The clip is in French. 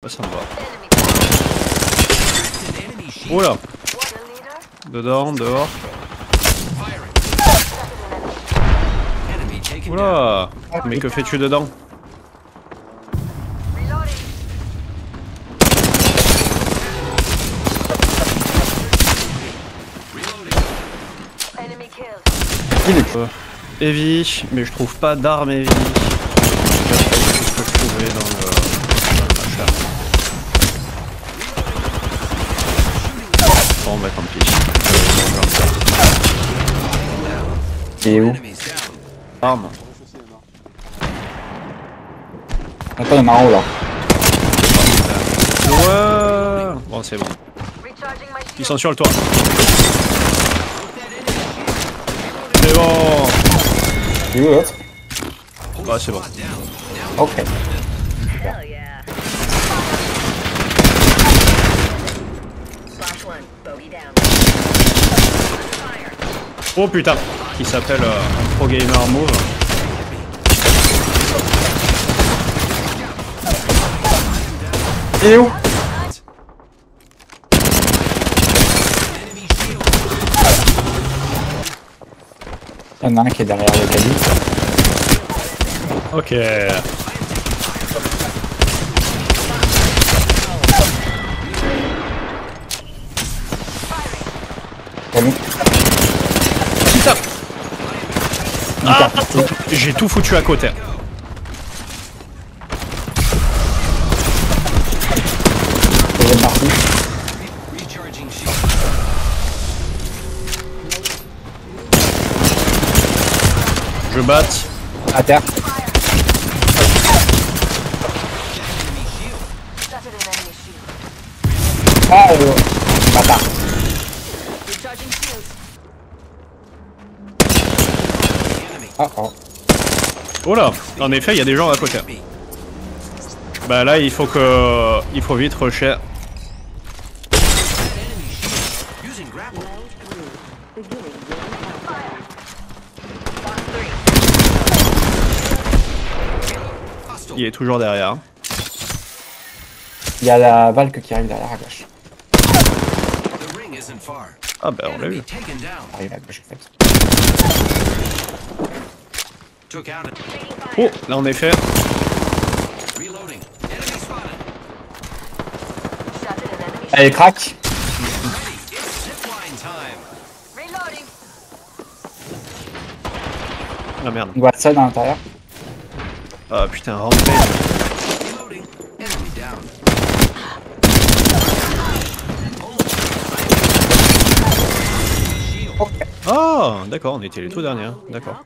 Ouais, ça me va. Leader. Dedans, dehors. Oula Mais que fais-tu dedans. Il est Euh, Heavy, mais je trouve pas d'armes heavy. Bah tant pis. Est où. Arme. Attends, il y en a un en haut là. Ouais Bon c'est bon. Ils sont sur le toit. C'est bon Il est où l'autre Bah c'est bon. Ok. Oh putain Qui s'appelle euh, un pro gamer move. Il est où? Il y en a un qui est derrière le caddie. Ok. Putain Ah J'ai tout foutu à côté. Je batte. À terre. Ah, euh, bâtard. Ah, oh. Oh là En effet, il y a des gens à côté. Bah là, il faut que... Il faut vite rusher. Il est toujours derrière. Il y a la Valque qui arrive derrière à gauche. Ah bah on l'a vu. Arrive à gauche en fait. Oh Là Ready. It's zipline time. Reloading. Ah merde. On voit ça dans l'intérieur. Ah putain, rampage. Ah d'accord, on était les tout derniers. hein. D'accord.